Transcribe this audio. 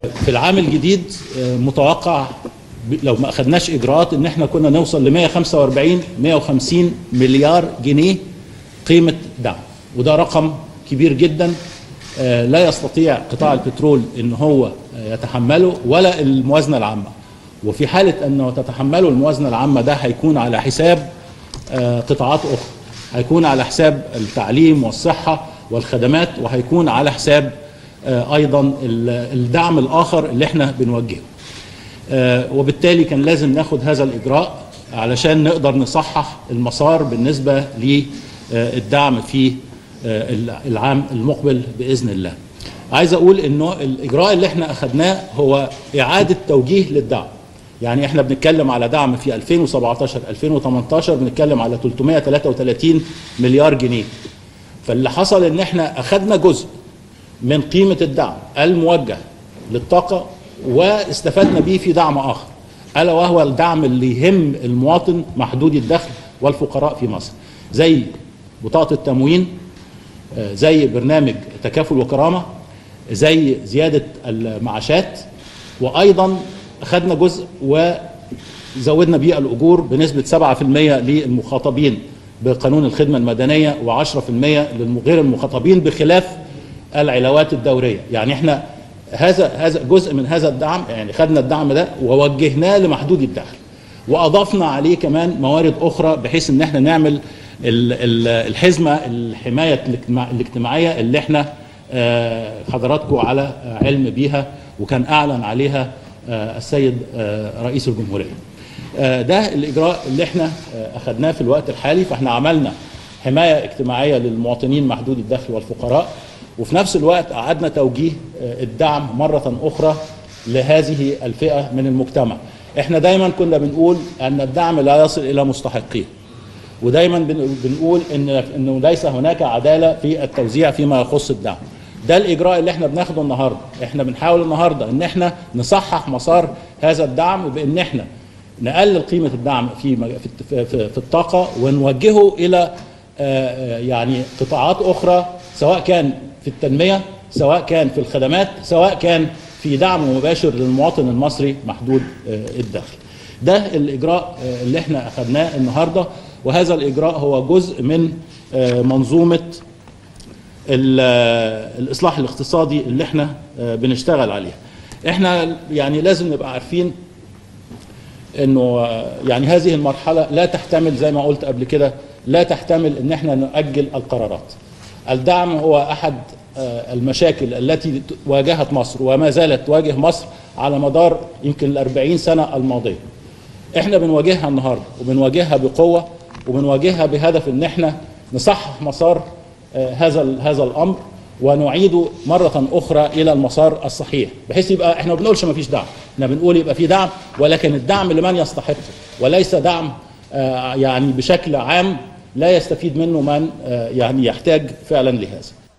في العام الجديد آه، متوقع لو ما أخدناش إجراءات إن إحنا كنا نوصل ل 145 150 مليار جنيه قيمة دعم. وده رقم كبير جدا. آه، لا يستطيع قطاع البترول إن هو آه، يتحمله ولا الموازنة العامة. وفي حالة انه تتحمله الموازنة العامة ده هيكون على حساب قطاعات أخرى. هيكون على حساب التعليم والصحة والخدمات وهيكون على حساب أيضا ال- الدعم الآخر اللي إحنا بنوجهه آه، وبالتالي كان لازم ناخد هذا الإجراء علشان نقدر نصحح المسار بالنسبة للدعم في آه، العام المقبل بإذن الله. عايز أقول إنه الإجراء اللي إحنا اخذناه هو إعادة توجيه للدعم. يعني إحنا بنتكلم على دعم في 2017 2018 بنتكلم على 333 مليار جنيه. فاللي حصل إن إحنا اخذنا جزء من قيمة الدعم الموجه للطاقة واستفدنا به في دعم آخر ألا وهو الدعم اللي يهم المواطن محدود الدخل والفقراء في مصر. زي بطاقة التموين زي برنامج تكافل وكرامة زي زيادة المعاشات وأيضا أخذنا جزء وزودنا بيه الأجور بنسبة 7% للمخاطبين بقانون الخدمة المدنية و10% للغير المخاطبين بخلاف العلاوات الدورية. يعني إحنا هذا هذا جزء من هذا الدعم يعني خدنا الدعم ده ووجهناه لمحدود الدخل. وأضفنا عليه كمان موارد أخرى بحيث إن إحنا نعمل ال- ال- الحزمة الحماية الاجتماع- الاجتماعية اللي إحنا آه، حضراتكم على علم بيها وكان أعلن عليها آه، السيد آه، رئيس الجمهورية. ده الإجراء اللي إحنا اخذناه في الوقت الحالي. فإحنا عملنا حماية اجتماعية للمواطنين محدود الدخل والفقراء. وفي نفس الوقت أعدنا توجيه آه، الدعم مرة أخرى لهذه الفئة من المجتمع. إحنا دايما كنا بنقول أن الدعم لا يصل إلى مستحقيه. ودايما بن- بنقول إن إنه ليس هناك عدالة في التوزيع فيما يخص الدعم. ده الإجراء اللي إحنا بناخده النهارده. إحنا بنحاول النهارده إن إحنا نصحح مسار هذا الدعم بإن إحنا نقلل قيمة الدعم في في- في في الطاقة ونوجهه إلى آه، آه، يعني قطاعات أخرى سواء كان في التنمية سواء كان في الخدمات سواء كان في دعم مباشر للمواطن المصري محدود آه، الدخل. ده الإجراء آه، اللي إحنا اخذناه النهارده وهذا الإجراء هو جزء من آه، منظومة ال- آه، الإصلاح الاقتصادي اللي إحنا بنشتغل عليها. إحنا يعني لازم نبقى عارفين إنه يعني هذه المرحلة لا تحتمل زي ما قلت قبل كده لا تحتمل إن إحنا نؤجل القرارات. الدعم هو أحد آه، المشاكل التي واجهت مصر وما زالت تواجه مصر على مدار يمكن الأربعين سنة الماضية. إحنا بنواجهها النهاردة وبنواجهها بقوة وبنواجهها بهدف إن إحنا نصحح مسار آه، هذا هذا الأمر ونعيده مرة أخرى إلى المسار الصحيح بحيث يبقى إحنا ما بنقولش ما فيش دعم إحنا بنقول يبقى في دعم ولكن الدعم لمن يستحقه وليس دعم آه، يعني بشكل عام لا يستفيد منه من آه، يعني يحتاج فعلا لهذا.